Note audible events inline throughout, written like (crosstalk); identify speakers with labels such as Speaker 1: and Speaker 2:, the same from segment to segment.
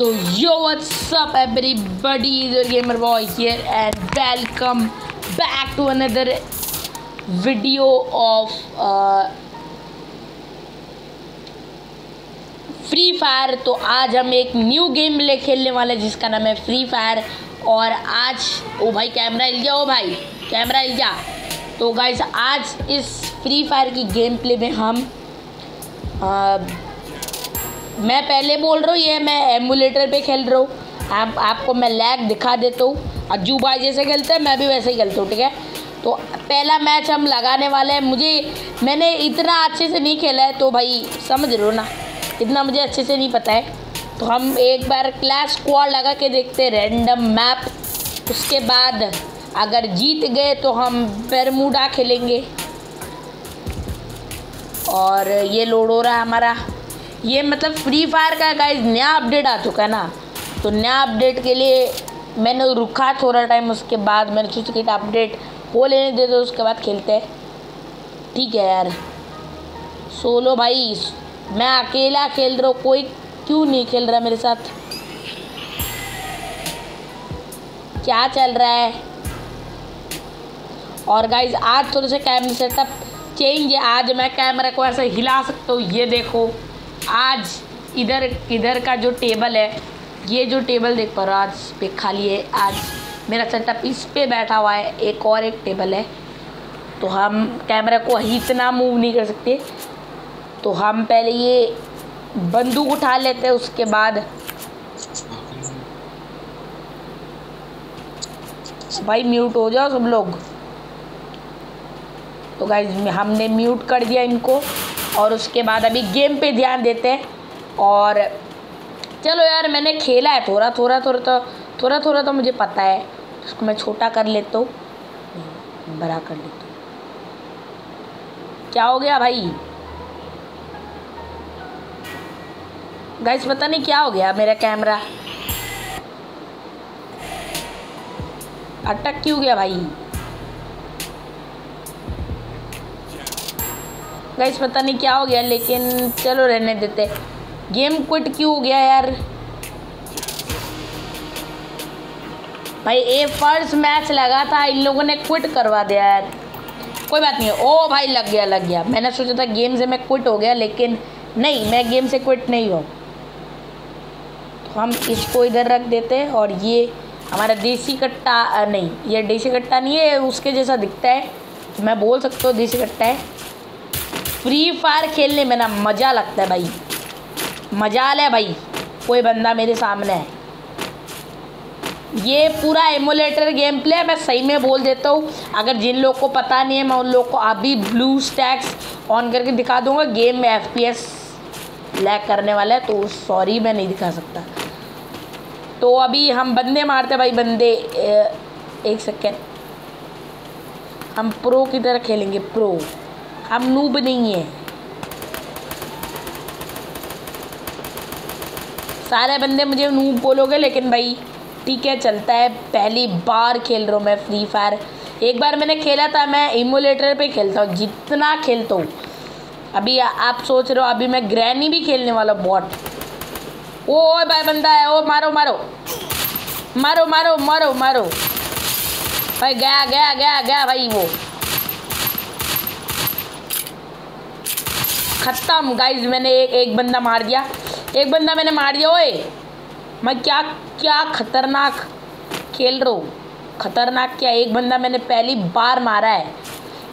Speaker 1: So yo what's up everybody? the gamer boy here and welcome back to another video of uh, Free Fire तो आज हम एक new game ले खेलने वाले हैं जिसका नाम है फ्री फायर और आज ओ भाई कैमरा हिल गया ओ भाई कैमरा हिल गया। तो गाइस आज इस फ्री फायर की गेम प्ले में हम आ, मैं पहले बोल रहा हूँ, ये मैं एमुलेटर पे खेल रहा हूँ। आप, आपको मैं लैग दिखा देता हूँ। अज्जू भाई जैसे खेलते हैं, मैं भी वैसे ही खेलता हूँ, ठीक है? तो पहला मैच हम लगाने वाले हैं। मुझे, मैंने इतना अच्छे से नहीं खेला है तो भाई समझ रहे हो ना? इतना मुझे अच्छे से नहीं पता है। तो हम एक बार क्लास स्क्वाड लगा के देखते रैंडम मैप उसके बाद अगर जीत गए तो हम बेरमुडा खेलेंगे। और ये लोड हो रहा है हमारा। ये मतलब फ्री फायर का गाइज़ नया अपडेट आ चुका है ना। तो नया अपडेट के लिए मैंने रुका थोड़ा टाइम उसके बाद मैंने सोचा कि अपडेट हो लेने दे दो, उसके बाद खेलते हैं। ठीक है यार। सोलो भाई, मैं अकेला खेल रहा हूँ, कोई क्यों नहीं खेल रहा मेरे साथ? क्या चल रहा है? और गाइज़ आज थोड़े से कैमरा सेटअप चेंज है। आज मैं कैमरा को ऐसे हिला सकता हूँ, ये देखो। आज इधर इधर का जो टेबल है, ये जो टेबल देख पा रहे हो, आज पे खाली है। आज मेरा सेटअप इस पे बैठा हुआ है, एक और एक टेबल है। तो हम कैमरा को इतना मूव नहीं कर सकते। तो हम पहले ये बंदूक उठा लेते हैं, उसके बाद भाई म्यूट हो जाओ सब लोग। तो गाइज़ हमने म्यूट कर दिया इनको। और उसके बाद अभी गेम पे ध्यान देते हैं। और चलो यार, मैंने खेला है थोड़ा थोड़ा थोड़ा तो थोड़ा थोड़ा तो मुझे पता है। उसको मैं छोटा कर लेता हूँ। बड़ा कर लेता हूँ। क्या हो गया भाई? गाइस पता नहीं क्या हो गया मेरा कैमरा अटक क्यों गया भाई? गाइस पता नहीं क्या हो गया, लेकिन चलो रहने देते। गेम क्विट क्यों हो गया यार? भाई ए फ़र्स्ट मैच लगा था, इन लोगों ने क्विट करवा दिया यार। कोई बात नहीं, ओ भाई, लग गया लग गया। मैंने सोचा था गेम से मैं क्विट हो गया, लेकिन नहीं, मैं गेम से क्विट नहीं हूँ तो हम इसको इधर रख देते हैं, और ये हमारा देसी कट्टा नहीं, ये देसी कट्टा नहीं है, उसके जैसा दिखता है। मैं बोल सकता हूँ देसी कट्टा है। फ्री फायर खेलने में ना मज़ा लगता है भाई। मज़ा है भाई, कोई बंदा मेरे सामने। है ये पूरा एमुलेटर गेम प्ले है, मैं सही में बोल देता हूँ। अगर जिन लोग को पता नहीं है, मैं उन लोग को अभी ब्लू स्टैक्स ऑन करके दिखा दूँगा गेम में एफ़ पी एस लैक करने वाला है तो सॉरी मैं नहीं दिखा सकता। तो अभी हम बंदे मारते भाई, बंदे एक सेकेंड हम प्रो की तरह खेलेंगे प्रो हम नूब नहीं है। सारे बंदे मुझे नूब बोलोगे लेकिन भाई ठीक है चलता है। पहली बार खेल रहा हूँ मैं फ्री फायर एक बार मैंने खेला था मैं इमोलेटर पे खेलता हूँ जितना खेलता हूँ। अभी आ, आप सोच रहे हो अभी मैं ग्रैनी भी खेलने वाला बॉट। ओ ओ भाई बंदा है ओ मारो मारो। मारो मारो मारो मारो। भाई गया गया गया गया भाई वो। ख़त्म। गाइज़ मैंने एक एक बंदा मार दिया। एक बंदा मैंने मार दिया ओए। मैं क्या क्या खतरनाक खेल रहा हूँ। खतरनाक क्या एक बंदा मैंने पहली बार मारा है।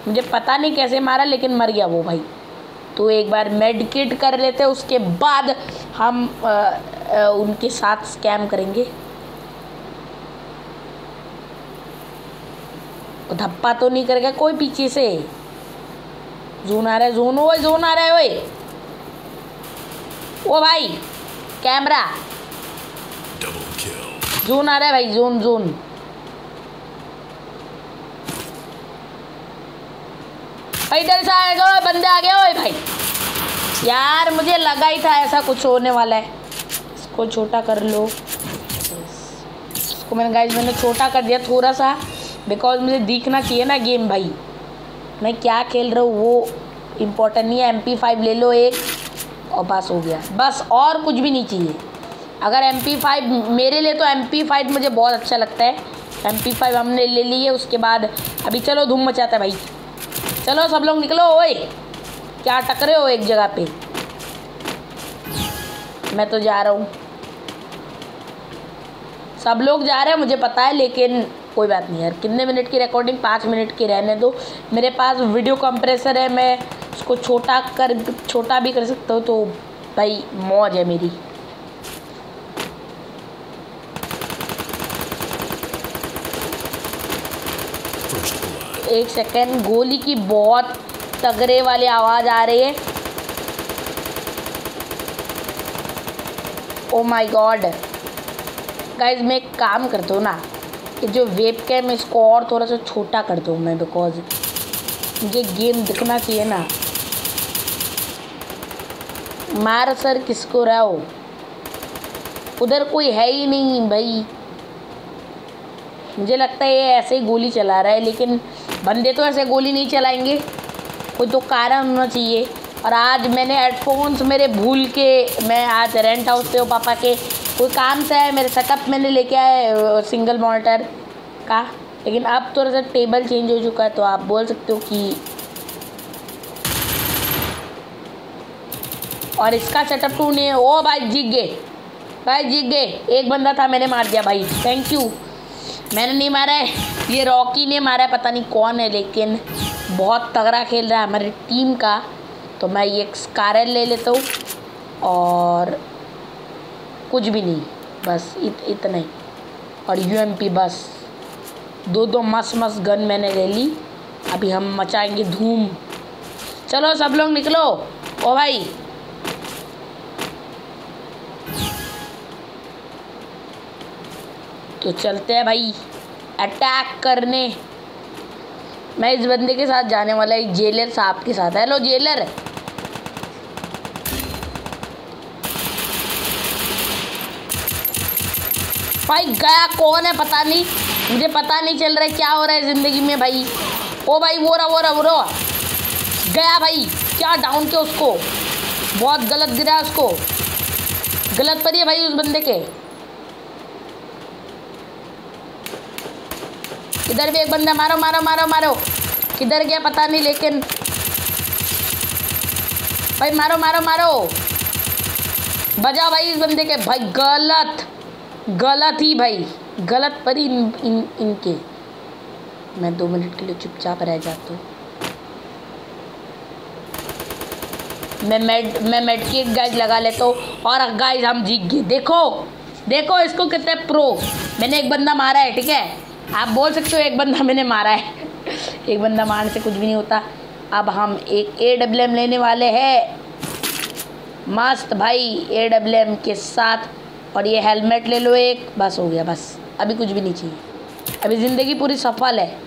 Speaker 1: मुझे पता नहीं कैसे मारा लेकिन मर गया वो भाई। तो एक बार मेडिकेट कर लेते उसके बाद हम आ, आ, उनके साथ स्कैम करेंगे। धप्पा तो नहीं करेगा कोई पीछे से। जोन आ रहा है जोन ओए जोन आ रहा है ओए ओ भाई कैमरा। जोन आ रहा है भाई जोन जोन। भाई इधर से आएगा बंदे आ गए ओए भाई। यार मुझे लगा ही था ऐसा कुछ होने वाला है। इसको छोटा कर लो। इसको मैंने गाइस मैंने छोटा कर दिया थोड़ा सा बिकॉज़ मुझे दिखना चाहिए ना गेम भाई। मैं क्या खेल रहा हूँ? वो इम्पोर्टेंट नहीं है एम पी फाइव ले लो एक। और बस हो गया। बस और कुछ भी नहीं चाहिए। अगर एम पी फाइव मेरे लिए तो एम पी फाइव मुझे बहुत अच्छा लगता है। एम पी फाइव हमने ले ली है, उसके बाद अभी चलो धूम मचाता है भाई। चलो सब लोग निकलो, ओए। क्या टकरे हो एक जगह पे? मैं तो जा रहा हूँ। सब लोग जा रहे हैं, मुझे पता है, लेकिन कोई बात नहीं यार। कितने मिनट की रिकॉर्डिंग पाँच मिनट की रहने दो। मेरे पास वीडियो कंप्रेसर है, मैं उसको छोटा कर, छोटा भी कर सकता हूँ तो भाई मौज है मेरी। एक सेकेंड गोली की बहुत तगड़े वाली आवाज़ आ रही है। ओ माय गॉड गाइज़ मैं काम करता हूँ ना कि जो वेब कैम इसको और थोड़ा सा छोटा कर दूँ मैं बिकॉज़ मुझे गेम दिखना चाहिए ना। मार सर किसको रहो उधर कोई है ही नहीं भाई। मुझे लगता है ये ऐसे ही गोली चला रहा है, लेकिन बंदे तो ऐसे गोली नहीं चलाएँगे। कोई तो कारण होना चाहिए। और आज मैंने हेडफोन्स मेरे भूल के, मैं आज रेंट हाउस पे हूँ पापा के। कोई काम से है, मेरे सेटअप मैंने लेके आए सिंगल मॉनिटर का। लेकिन अब थोड़ा सा टेबल चेंज हो चुका है तो आप बोल सकते हो कि और इसका सेटअप टू नहीं है। ओ भाई जीत गए भाई जीत गए एक बंदा था, मैंने मार दिया भाई। थैंक यू मैंने नहीं मारा है। ये रॉकी ने मारा है, पता नहीं कौन है, लेकिन बहुत तगड़ा खेल रहा है हमारी टीम का। तो मैं ये स्कारल ले लेता हूँ और कुछ भी नहीं, बस इत, इतना ही। और यू बस, दो दो मस्त मस्त गन मैंने ले ली। अभी हम मचाएँगे धूम। चलो सब लोग निकलो। ओ भाई। तो चलते हैं भाई अटैक करने। मैं इस बंदे के साथ जाने वाला, एक जेलर साहब के साथ हेलो जेलर भाई, गया कौन है पता नहीं। मुझे पता नहीं चल रहा है क्या हो रहा है ज़िंदगी में भाई। ओ भाई, वो रहा वो रहा वो रहा। गया भाई, क्या डाउन के उसको? बहुत गलत गिरा उसको। गलत पड़ी है भाई उस बंदे के। इधर भी एक बंदा, मारो मारो मारो मारो। किधर गया पता नहीं, लेकिन भाई, मारो मारो मारो। बजा भाई इस बंदे के। भाई, गलत। गलत ही भाई गलत पर इन, इन इनके। मैं दो मिनट के लिए चुपचाप रह जाता हूँ। मैं मेड मैं मेडकिट गाइज़ लगा लेता हूँ और गाइज़ हम जीत गए। देखो देखो इसको कितने प्रो मैंने एक बंदा मारा है ठीक है? आप बोल सकते हो एक बंदा मैंने मारा है। (laughs) एक बंदा मारने से कुछ भी नहीं होता। अब हम एक ए डब्ल्यू एम लेने वाले हैं। मस्त भाई ए डब्ल्यू एम के साथ और ये हेलमेट ले लो एक, बस हो गया, बस। अभी कुछ भी नहीं चाहिए। अभी ज़िंदगी पूरी सफल है।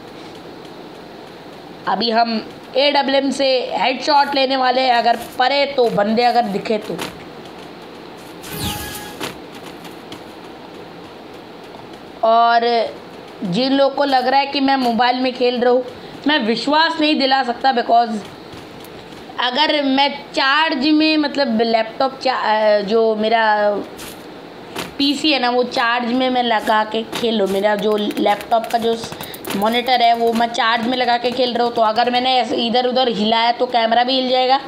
Speaker 1: अभी हम ए डब्ल्यू से हेड शॉट लेने वाले हैं। अगर परे तो बंदे अगर दिखे तो। और जिन लोग को लग रहा है कि मैं मोबाइल में खेल रहा हूँ, मैं विश्वास नहीं दिला सकता बिकॉज़ अगर मैं चार्ज में मतलब लैपटॉप जो मेरा पीसी है ना, वो चार्ज में मैं लगा के खेल मेरा जो लैपटॉप का जो मॉनिटर है, वो मैं चार्ज में लगा के खेल रहा हूँ। तो अगर मैंने इधर उधर हिलाया तो कैमरा भी हिल जाएगा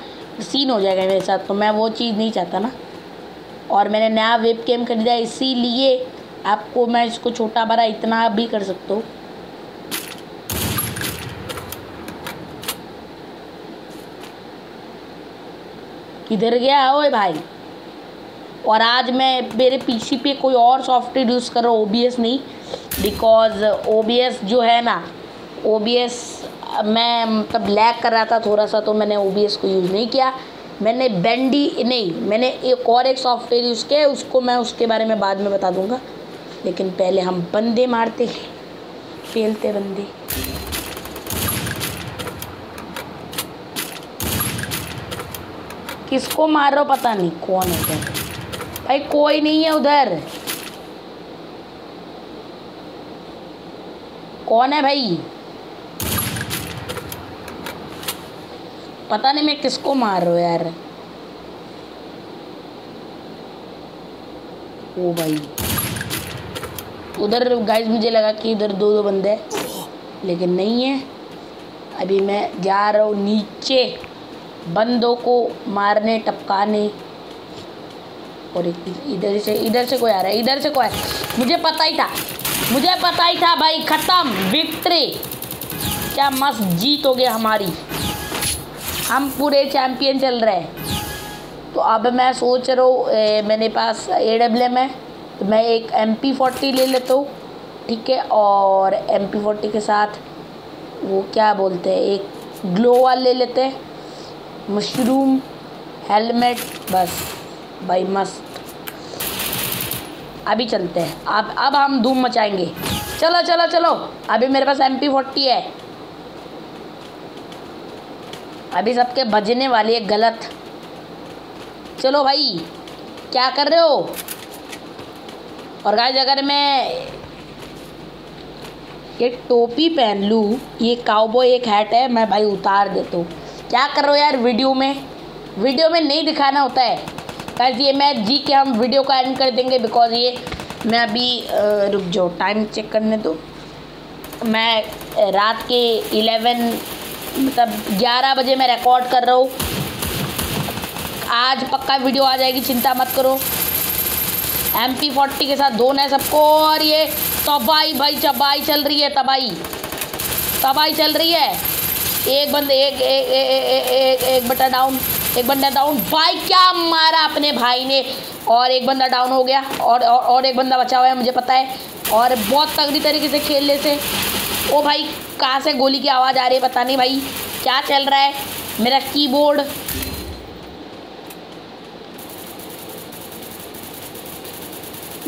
Speaker 1: सीन हो जाएगा मेरे साथ। तो मैं वो चीज़ नहीं चाहता ना। और मैंने नया वेब कैम खरीदा, इसीलिए आपको मैं इसको छोटा बड़ा इतना भी कर सकता हूँ। किधर गया? ओए भाई। और आज मैं मेरे पीसी पे कोई और सॉफ्टवेयर यूज़ कर रहा हूँ ओबीएस नहीं बिकॉज़ ओबीएस जो है ना ओबीएस मैं मतलब लैग कर रहा था थोड़ा सा तो मैंने ओबीएस को यूज़ नहीं किया। मैंने बेंडी नहीं, मैंने एक और एक सॉफ्टवेयर यूज़ किया उसको मैं उसके बारे में बाद में बता दूँगा। लेकिन पहले हम बंदे मारते हैं, खेलते बंदे। किसको मार रहा पता नहीं, कौन है भाई कोई नहीं है उधर। कौन है भाई? पता नहीं मैं किसको मार रहा यार। ओ भाई। उधर गाइस मुझे लगा कि इधर दो दो बंदे लेकिन नहीं है। अभी मैं जा रहा हूँ नीचे बंदों को मारने, टपकाने। और एक इधर से इधर से कोई आ रहा है, इधर से कोई आ रहा मुझे पता ही था, मुझे पता ही था भाई, ख़त्म विक्ट्री क्या मस्त जीत हो गया हमारी। हम पूरे चैंपियन चल रहे हैं। तो अब मैं सोच रहा हूँ मेरे पास ए डब्ल्यू एम है तो मैं एक एम पी फोर्टी ले लेता हूँ, ठीक है? और एम पी फोर्टी के साथ वो क्या बोलते हैं, एक ग्लो वाल ले लेते हैं मशरूम हेलमेट बस। भाई, मस्त। अभी चलते हैं। अब अब हम धूम मचाएँगे। चलो चलो चलो। अभी मेरे पास एम पी फोर्टी है। अभी सबके बजने वाली है गलत। चलो भाई, क्या कर रहे हो? और गाइस अगर मैं ये टोपी पहन लूँ, ये काउबो एक हैट है, मैं भाई उतार देता हूँ। क्या कर रहे हो यार वीडियो में? वीडियो में नहीं दिखाना होता है। गाइस ये मैच जी के हम वीडियो का एंड कर देंगे बिकॉज़ ये मैं अभी रुक जाओ टाइम चेक करने दो। मैं रात के इलेवन मतलब ग्यारह बजे मैं रिकॉर्ड कर रहा हूँ। आज पक्का वीडियो आ जाएगी, चिंता मत करो। एम पी फोर्टी के साथ दोन है सबको, और ये तबाही भाई चबाई चल रही है, तबाही। तबाही चल रही है। एक बंदे, एक एक एक एक एक बटा डाउन एक बंदा डाउन भाई क्या मारा अपने भाई ने? और एक बंदा डाउन हो गया। और और, और एक बंदा बचा हुआ है मुझे पता है। और बहुत तगड़ी तरीके से खेलने से ओ भाई कहाँ से गोली की आवाज़ आ रही है पता नहीं भाई। क्या चल रहा है? मेरा कीबोर्ड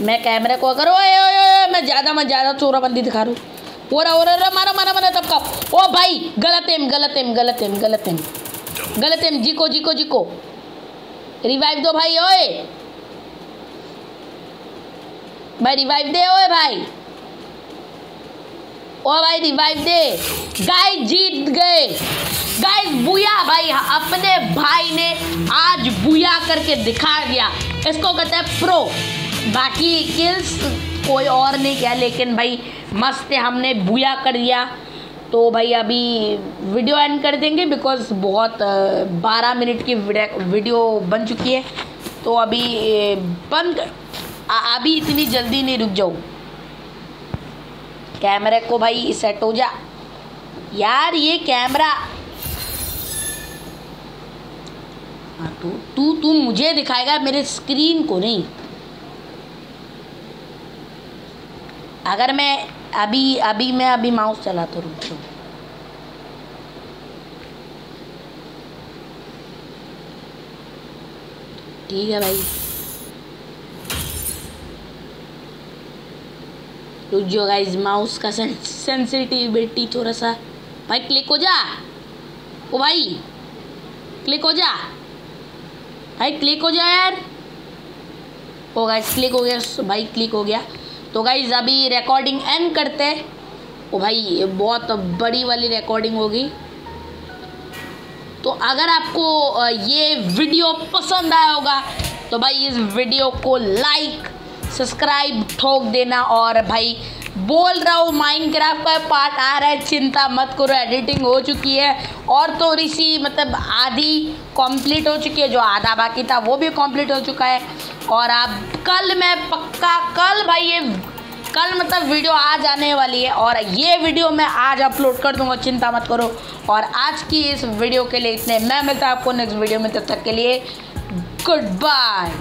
Speaker 1: मैं कैमरे को अगर ओए ओए ओए मैं ज़्यादा मैं ज़्यादा चोराबंदी दिखा रहा हूँ। हो रहा मारा मारा मारा तब का ओ भाई गलत एम गलत एम गलत एम गलत एम गलत एम जीको जीको जीको। रिवाइव दो भाई, ओए। भाई रिवाइव दे, ओए भाई। ओ भाई रिवाइव दे। गाय जीत गए। गाय बुया भाई, अपने भाई ने आज बुया करके दिखा दिया। इसको कहते हैं प्रो बाकी किल्स कोई और नहीं किया, लेकिन भाई मस्त है हमने बुया कर दिया। तो भाई अभी वीडियो एंड कर देंगे बिकॉज़ बहुत बारह मिनट की वीडियो बन चुकी है। तो अभी बंद कर अभी इतनी जल्दी नहीं रुक जाऊँ। कैमरे को भाई सेट हो जा। यार ये कैमरा हाँ तो तू तू मुझे दिखाएगा, मेरे स्क्रीन को नहीं। अगर मैं अभी अभी मैं, अभी माउस चलाता रुक जाऊँ ठीक है भाई। रुक जाओ गाइज़ माउस का सेंसिटिविटी थोड़ा सा। भाई क्लिक हो जा। ओ भाई क्लिक हो जा। भाई क्लिक हो जा यार। ओ गाइज़ क्लिक हो गया। भाई क्लिक हो गया। तो गाइज़ अभी रिकॉर्डिंग एंड करते ओ भाई बहुत बड़ी वाली रिकॉर्डिंग होगी। तो अगर आपको ये वीडियो पसंद आया होगा तो भाई इस वीडियो को लाइक सब्सक्राइब ठोक देना और भाई बोल रहा हूँ माइंड क्राफ्ट का पार्ट आ रहा है, चिंता मत करो एडिटिंग हो चुकी है। और तो ऋषि मतलब आधी कंप्लीट हो चुकी है, जो आधा बाकी था, वो भी कंप्लीट हो चुका है। और आप कल मैं पक्का कल भाई ये, कल मतलब वीडियो आज आने वाली है और ये वीडियो मैं आज अपलोड कर दूँगा, चिंता मत करो। और आज की इस वीडियो के लिए इतने, मैं मिलता आपको नेक्स्ट वीडियो में, तब तक के लिए, गुड बाय।